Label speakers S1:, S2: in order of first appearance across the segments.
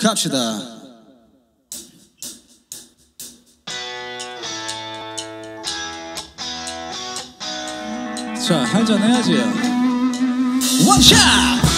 S1: 갑시다. 자, 한잔 해야지. 원샷!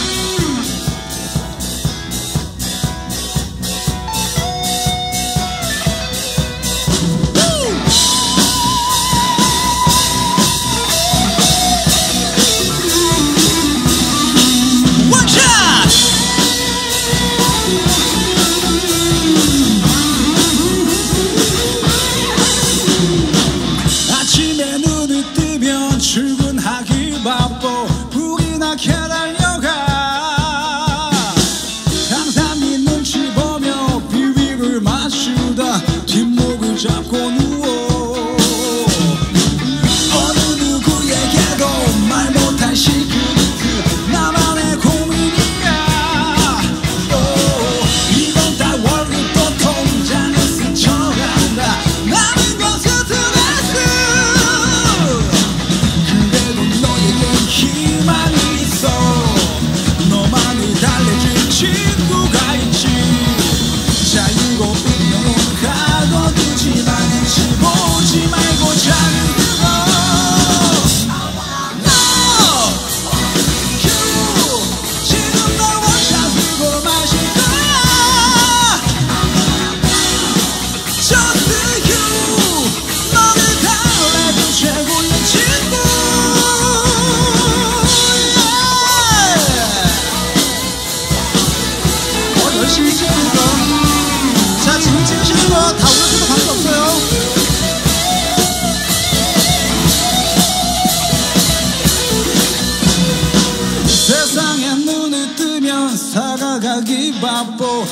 S1: humanity. 찍으시는 거. 자, 지금 찍으시는 거 다 올려줘도 관계없어요. 세상에 눈을 뜨면 사과가기 바보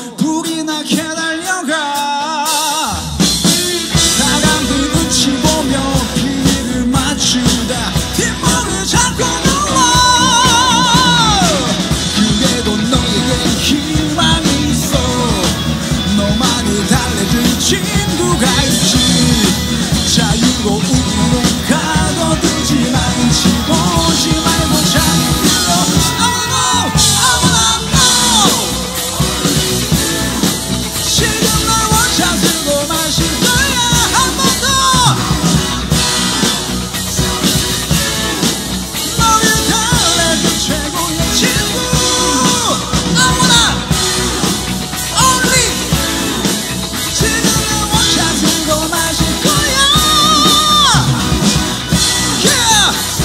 S1: up.